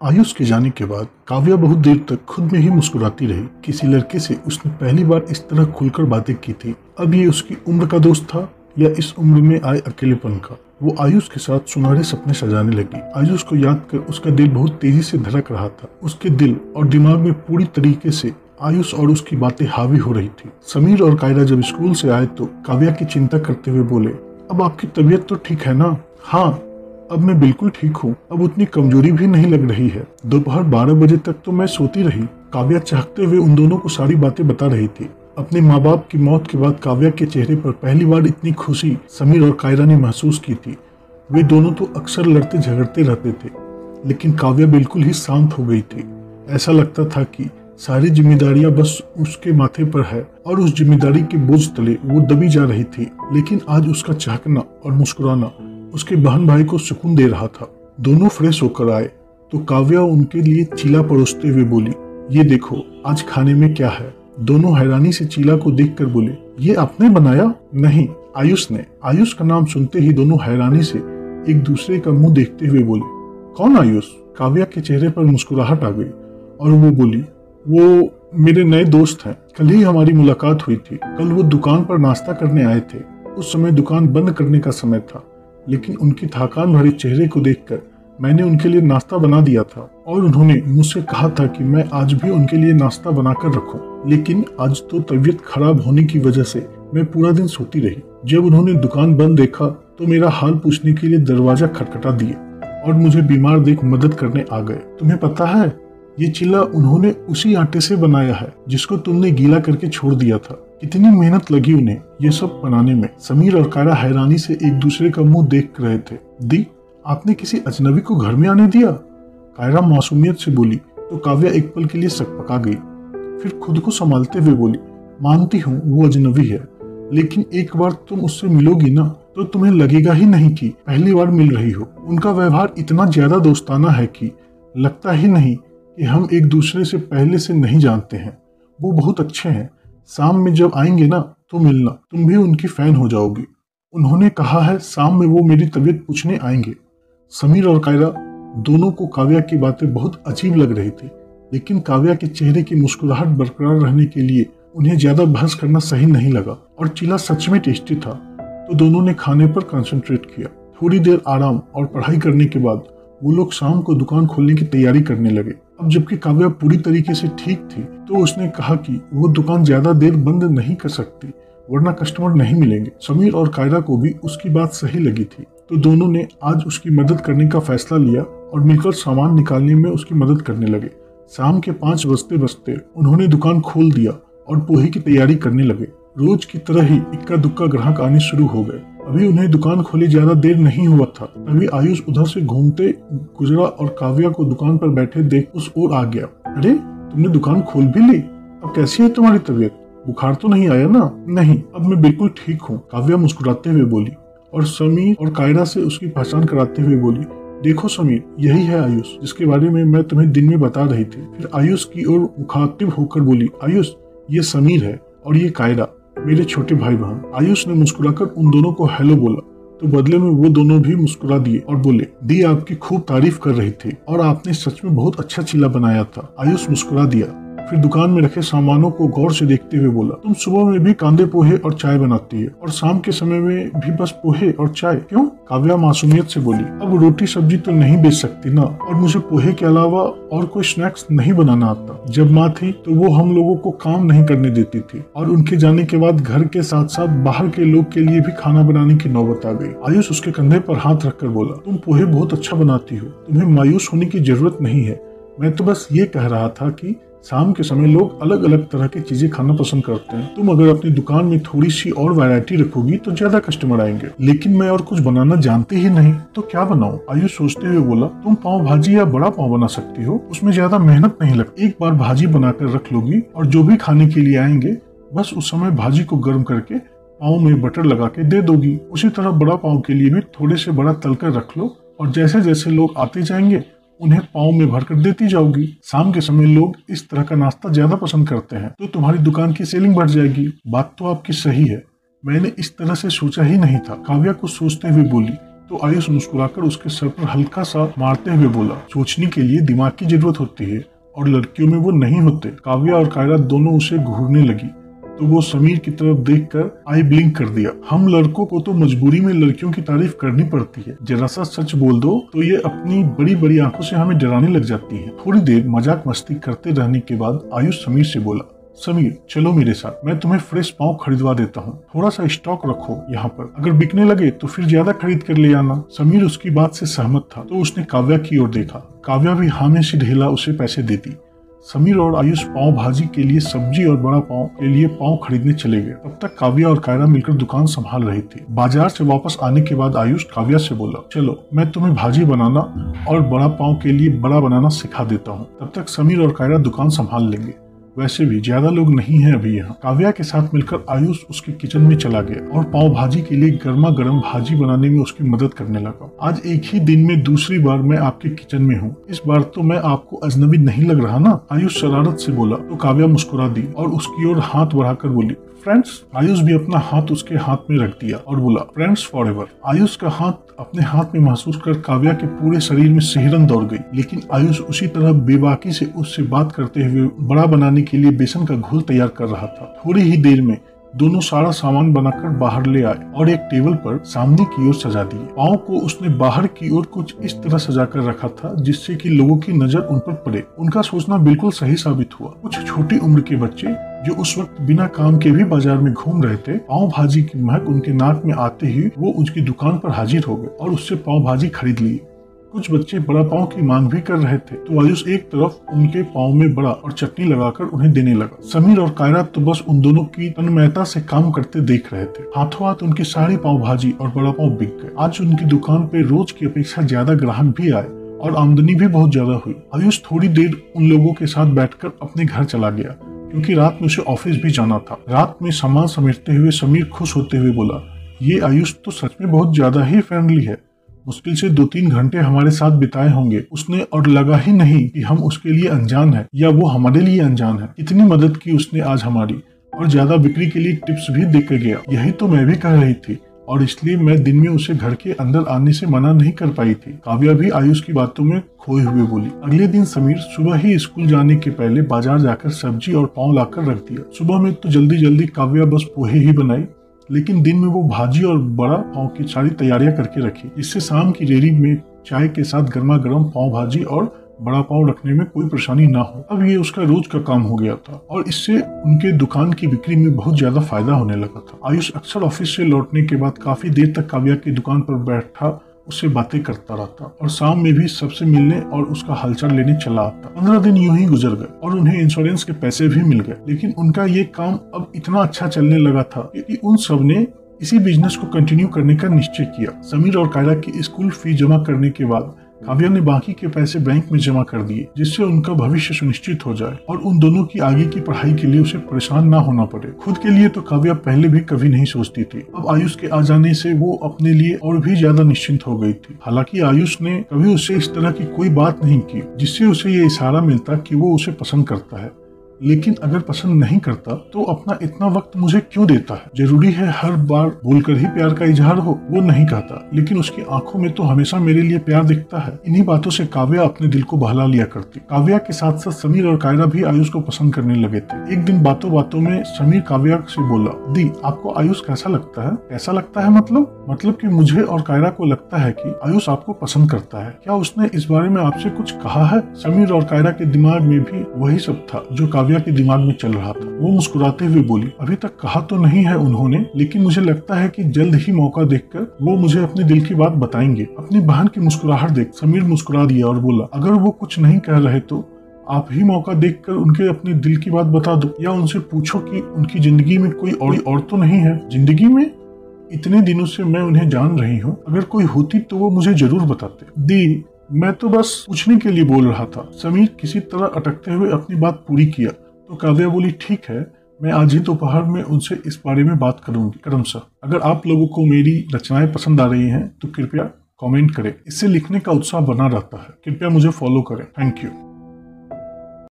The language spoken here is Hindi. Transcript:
आयुष के जाने के बाद काव्या बहुत देर तक खुद में ही मुस्कुराती रही। किसी लड़के से उसने पहली बार इस तरह खुलकर बातें की थी। अब ये उसकी उम्र का दोस्त था या इस उम्र में आए अकेलेपन का? वो आयुष के साथ सुनहरे सपने सजाने लगी। आयुष को याद कर उसका दिल बहुत तेज़ी से धड़क रहा था। उसके दिल और दिमाग में पूरी तरीके से आयुष और उसकी बातें हावी हो रही थी। समीर और कायरा जब स्कूल से आए तो काव्या की चिंता करते हुए बोले, अब आपकी तबीयत तो ठीक है ना? हाँ अब मैं बिल्कुल ठीक हूँ। अब उतनी कमज़ोरी भी नहीं लग रही है। दोपहर बारह बजे तक तो मैं सोती रही। काव्या चाहते हुए उन दोनों को सारी बातें बता रही थी। अपने माँ बाप की मौत के बाद काव्या के चेहरे पर पहली बार इतनी खुशी, समीर और कायरा ने महसूस की थी। वे दोनों तो अक्सर लड़ते झगड़ते रहते थे, लेकिन काव्या बिल्कुल ही शांत हो गई थी। ऐसा लगता था कि सारी जिम्मेदारियाँ बस उसके माथे पर है और उस ज़िम्मेदारी के बोझ तले वो दबी जा रही थी, लेकिन आज उसका चहकना और मुस्कुराना उसके बहन भाई को सुकून दे रहा था। दोनों फ्रेश होकर आए। तो काव्या उनके लिए चीला परोसते हुए बोली, ये देखो, आज खाने में क्या है? दोनों हैरानी से चीला को देख कर बोले, ये आपने बनाया? नहीं, आयुष ने। आयुष का नाम सुनते ही दोनों हैरानी से एक दूसरे का मुँह देखते हुए बोले, कौन आयुष? काव्या के चेहरे पर मुस्कुराहट आ गई और वो बोली, वो मेरे नए दोस्त हैं। कल ही हमारी मुलाकात हुई थी। कल वो दुकान पर नाश्ता करने आए थे। उस समय दुकान बंद करने का समय था। लेकिन उनकी थकान भरे चेहरे को देखकर मैंने उनके लिए नाश्ता बना दिया था और उन्होंने मुझसे कहा था कि मैं आज भी उनके लिए नाश्ता बनाकर रखूँ। लेकिन आज तो तबीयत खराब होने की वजह से मैं पूरा दिन सोती रही। जब उन्होंने दुकान बंद देखा तो मेरा हाल पूछने के लिए दरवाज़ा खटखटा दिए और मुझे बीमार देख मदद करने आ गए। तुम्हें पता है, ये चिल्ला उन्होंने उसी आटे से बनाया है, जिसको तुमने गीला करके छोड़ दिया था। कितनी मेहनत लगी उन्हें, ये सब बनाने में। समीर और कायरा हैरानी से एक दूसरे का मुँह देख रहे थे। दी, आपने किसी अजनबी को घर में आने दिया? कायरा मासूमियत से बोली। तो काव्या एक पल के लिए सकपका गई। फिर खुद को संभालते हुए बोली। मानती हूँ, वो अजनबी है। लेकिन एक बार तुम उससे मिलोगी ना तो तुम्हें लगेगा ही नहीं कि पहली बार मिल रही हो। उनका व्यवहार इतना ज़्यादा दोस्ताना है कि लगता ही नहीं कि हम एक दूसरे से पहले से नहीं जानते हैं। वो बहुत अच्छे हैं। शाम में जब आएँगे ना तो मिलना। तुम भी उनकी फ़ैन हो जाओगी। उन्होंने कहा है शाम में वो मेरी तबीयत पूछने आएँगे। समीर और कायरा दोनों को काव्या की बातें बहुत अजीब लग रही थी, लेकिन काव्या के चेहरे की मुस्कुराहट बरकरार रहने के लिए उन्हें ज़्यादा बहस करना सही नहीं लगा, और चिला सच में टेस्टी था। तो दोनों ने खाने पर कंसंट्रेट किया। थोड़ी देर आराम और पढ़ाई करने के बाद वो लोग शाम को दुकान खोलने की तैयारी करने लगे। अब जबकि काव्या पूरी तरीके से ठीक थी तो उसने कहा कि वो दुकान ज़्यादा देर बंद नहीं कर सकती, वरना कस्टमर नहीं मिलेंगे। समीर और कायरा को भी उसकी बात सही लगी थी। तो दोनों ने आज उसकी मदद करने का फैसला लिया और मिलकर सामान निकालने में उसकी मदद करने लगे। शाम के पाँच बजते बजते उन्होंने दुकान खोल दिया और पोहे की तैयारी करने लगे। रोज की तरह ही इक्का दुक्का ग्राहक आने शुरू हो गए। अभी उन्हें दुकान खोली ज़्यादा देर नहीं हुआ था। तभी आयुष उधर से घूमते गुजरा और काव्या को दुकान पर बैठे देख उस ओर आ गया। अरे, तुमने दुकान खोल भी ली? अब कैसी है तुम्हारी तबीयत? बुखार तो नहीं आया ना? नहीं, अब मैं बिल्कुल ठीक हूँ, काव्या मुस्कुराते हुए बोली। और समीर और कायरा से उसकी पहचान कराते हुए बोली, देखो समीर, यही है आयुष, जिसके बारे में मैं तुम्हें दिन में बता रही थी। फिर आयुष की ओर मुखातिब होकर बोली, आयुष, ये समीर है और ये कायरा। मेरे छोटे भाई बहन आयुष ने मुस्कुराकर उन दोनों को हेलो बोला। तो बदले में वो दोनों भी मुस्कुरा दिए और बोले, दी आपकी खूब तारीफ़ कर रही थी और आपने सच में बहुत अच्छा चिल्ला बनाया था। आयुष मुस्कुरा दिया। फिर दुकान में रखे सामानों को गौर से देखते हुए बोला, तुम सुबह में भी कांदे, पोहे और चाय बनाती है और शाम के समय में भी बस पोहे और चाय, क्यों? काव्या मासूमियत से बोली, अब रोटी सब्ज़ी तो नहीं बेच सकती ना, और मुझे पोहे के अलावा और कोई स्नैक्स नहीं बनाना आता। जब माँ थी तो वो हम लोगों को काम नहीं करने देती थी और उनके जाने के बाद घर के साथ साथ बाहर के लोग के लिए भी खाना बनाने की नौबत आ गई। आयुष उसके कंधे पर हाथ रखकर बोला, तुम पोहे बहुत अच्छा बनाती हो, तुम्हें मायूस होने की ज़रूरत नहीं है। मैं तो बस ये कह रहा था कि शाम के समय लोग अलग अलग तरह की चीज़ें खाना पसंद करते हैं। तुम अगर अपनी दुकान में थोड़ी सी और वैरायटी रखोगी तो ज़्यादा कस्टमर आएँगे। लेकिन मैं और कुछ बनाना जानती ही नहीं तो क्या बनाऊँ? आयुष सोचते हुए बोला, तुम पाव भाजी या बड़ा पाव बना सकती हो। उसमें ज़्यादा मेहनत नहीं लगती। एक बार भाजी बनाकर रख लोगी और जो भी खाने के लिए आएँगे, बस उस समय भाजी को गर्म करके पाव में बटर लगा के दे दोगी। उसी तरह बड़ा पाव के लिए भी थोड़े से बड़ा तलकर रख लो और जैसे जैसे लोग आते जाएँगे उन्हें पाँव में भर कर देती जाओगी। शाम के समय लोग इस तरह का नाश्ता ज़्यादा पसंद करते हैं। तो तुम्हारी दुकान की सेलिंग बढ़ जाएगी। बात तो आपकी सही है। मैंने इस तरह से सोचा ही नहीं था। काव्या को सोचते हुए बोली तो आयुष मुस्कुराकर उसके सर पर हल्का सा मारते हुए बोला, सोचने के लिए दिमाग की ज़रूरत होती है और लड़कियों में वो नहीं होते। काव्या और कायरा दोनों उसे घूरने लगी। तो वो समीर की तरफ़ देख कर आई ब्लिंक कर दिया। हम लड़कों को तो मजबूरी में लड़कियों की तारीफ़ करनी पड़ती है। जरा सा सच बोल दो तो ये अपनी बड़ी बड़ी आँखों से हमें डराने लग जाती है। थोड़ी देर मज़ाक मस्ती करते रहने के बाद आयुष समीर से बोला, समीर, चलो मेरे साथ। मैं तुम्हें फ्रेश पाव खरीदवा देता हूँ। थोड़ा सा स्टॉक रखो यहाँ पर। अगर बिकने लगे तो फिर ज़्यादा खरीद कर ले आना। समीर उसकी बात से सहमत था तो उसने काव्या की ओर देखा। काव्या भी हामी से ढेला उसे पैसे देती। समीर और आयुष पाव भाजी के लिए सब्ज़ी और बड़ा पाव के लिए पाव खरीदने चले गए। तब तक काव्या और कायरा मिलकर दुकान संभाल रही थी। बाज़ार से वापस आने के बाद आयुष काव्या से बोला, चलो, मैं तुम्हें भाजी बनाना और बड़ा पाव के लिए बड़ा बनाना सिखा देता हूँ। तब तक समीर और कायरा दुकान संभाल लेंगे। वैसे भी ज़्यादा लोग नहीं हैं अभी यहाँ। काव्या के साथ मिलकर आयुष उसके किचन में चला गया और पाव भाजी के लिए गर्मा गर्म भाजी बनाने में उसकी मदद करने लगा। आज एक ही दिन में दूसरी बार मैं आपके किचन में हूँ। इस बार तो मैं आपको अजनबी नहीं लग रहा ना? आयुष शरारत से बोला तो काव्या मुस्कुरा दी और उसकी ओर हाथ बढ़ाकर बोली, फ्रेंड्स, आयुष भी अपना हाथ उसके हाथ में रख दिया। और बोला, फ्रेंड्स फॉर एवर आयुष का हाथ अपने हाथ में महसूस कर काव्या के पूरे शरीर में सिहरन दौड़ गई, लेकिन आयुष उसी तरह बेबाकी से उससे बात करते हुए बड़ा बनाने के लिए बेसन का घोल तैयार कर रहा था। थोड़ी ही देर में दोनों सारा सामान बनाकर बाहर ले आए और एक टेबल पर सामने की ओर सजा दिए। पाओ को उसने बाहर की ओर कुछ इस तरह सजा कर रखा था, जिससे कि लोगों की नज़र उन पर पड़े। उनका सोचना बिल्कुल सही साबित हुआ। कुछ छोटी उम्र के बच्चे, जो उस वक्त बिना काम के भी बाज़ार में घूम रहे थे, पाव भाजी की महक उनके नाक में आते ही वो उसकी दुकान पर हाजिर हो गए और उससे पाव भाजी खरीद लिए। कुछ बच्चे बड़ा पाव की मांग भी कर रहे थे। तो आयुष एक तरफ़ उनके पाव में बड़ा और चटनी लगाकर उन्हें देने लगा। समीर और कायरा तो बस उन दोनों की तन्मयता से काम करते देख रहे थे। हाथों हाथ उनकी सारी पाव भाजी और बड़ा पाव बिक गए। आज उनकी दुकान पे रोज की अपेक्षा ज़्यादा ग्राहक भी आए और आमदनी भी बहुत ज़्यादा हुई। आयुष थोड़ी देर उन लोगों के साथ बैठकर अपने घर चला गया, क्योंकि रात में उसे ऑफ़िस भी जाना था। रात में सामान समेटते हुए समीर खुश होते हुए बोला, ये आयुष तो सच में बहुत ज़्यादा ही फ्रेंडली है। मुश्किल से दो तीन घंटे हमारे साथ बिताए होंगे। उसने और लगा ही नहीं कि हम उसके लिए अनजान है, या वो हमारे लिए अनजान है। इतनी मदद की उसने आज हमारी, और ज़्यादा बिक्री के लिए टिप्स भी दे गया। यही तो मैं भी कह रही थी, और इसलिए मैं दिन में उसे घर के अंदर आने से मना नहीं कर पाई थी। काव्या भी आयुष की बातों में खोए हुए बोली, अगले दिन समीर सुबह ही स्कूल जाने के पहले बाज़ार जाकर सब्ज़ी और पाव लाकर रख दिया। सुबह में तो जल्दी जल्दी काव्या बस पोहे ही बनाई लेकिन दिन में वो भाजी और बड़ा पाव की सारी तैयारियाँ करके रखी। इससे शाम की रेरी में चाय के साथ गर्मा गर्म पाव भाजी और बड़ा पाव रखने में कोई परेशानी ना हो। अब ये उसका रोज का काम हो गया था और इससे उनके दुकान की बिक्री में बहुत ज़्यादा फ़ायदा होने लगा था। आयुष अक्सर ऑफ़िस से लौटने के बाद काफ़ी देर तक काव्या की दुकान पर बैठा उससे बातें करता रहता और शाम में भी सबसे मिलने और उसका हालचाल लेने चला आता। पंद्रह दिन यूँ ही गुजर गए और उन्हें इंश्योरेंस के पैसे भी मिल गए। लेकिन उनका ये काम अब इतना अच्छा चलने लगा था कि उन सबने इसी बिज़नेस को कंटिन्यू करने का निश्चय किया। समीर और कायरा की स्कूल फ़ीस जमा करने के बाद काव्या ने बाकी के पैसे बैंक में जमा कर दिए, जिससे उनका भविष्य सुनिश्चित हो जाए और उन दोनों की आगे की पढ़ाई के लिए उसे परेशान ना होना पड़े। खुद के लिए तो काव्या पहले भी कभी नहीं सोचती थी। अब आयुष के आ जाने से वो अपने लिए और भी ज़्यादा निश्चिंत हो गई थी। हालाँकि आयुष ने कभी उससे इस तरह की कोई बात नहीं की, जिससे उसे ये इशारा मिलता की वो उसे पसंद करता है। लेकिन अगर पसंद नहीं करता तो अपना इतना वक्त मुझे क्यों देता है? ज़रूरी है हर बार बोलकर ही प्यार का इजहार हो, वो नहीं कहता। लेकिन उसकी आँखों में तो हमेशा मेरे लिए प्यार दिखता है। इन्हीं बातों से काव्या अपने दिल को बहला लिया करती। काव्या के साथ साथ समीर और कायरा भी आयुष को पसंद करने लगे थे। एक दिन बातों बातों में समीर काव्या से बोला, दी, आपको आयुष कैसा लगता है? कैसा लगता है मतलब? मतलब की मुझे और कायरा को लगता है की आयुष आपको पसंद करता है। क्या उसने इस बारे में आपसे कुछ कहा है? समीर और कायरा के दिमाग में भी वही सब था, जो काव्या के दिमाग में चल रहा था। वो मुस्कुराते हुए बोली अभी तक कहा तो नहीं है उन्होंने लेकिन मुझे लगता है कि जल्द ही मौका देखकर वो मुझे अपने दिल की बात बताएँगे। अपनी बहन की मुस्कुराहट देख समीर मुस्कुरा दिया और बोला अगर वो कुछ नहीं कह रहे तो आप ही मौका देखकर उनके अपने दिल की बात बता दो या उनसे पूछो कि उनकी ज़िंदगी में कोई और, और तो नहीं है। ज़िंदगी में इतने दिनों से मैं उन्हें जान रही हूँ। अगर कोई होती तो वो मुझे ज़रूर बताते। दी मैं तो बस पूछने के लिए बोल रहा था, समीर किसी तरह अटकते हुए अपनी बात पूरी किया। तो काव्या बोली, ठीक है, मैं आज ही दोपहर में उनसे इस बारे में बात करूँगी। करम सर, अगर आप लोगों को मेरी रचनाएँ पसंद आ रही हैं तो कृपया कमेंट करें। इससे लिखने का उत्साह बना रहता है। कृपया मुझे फॉलो करें। Thank you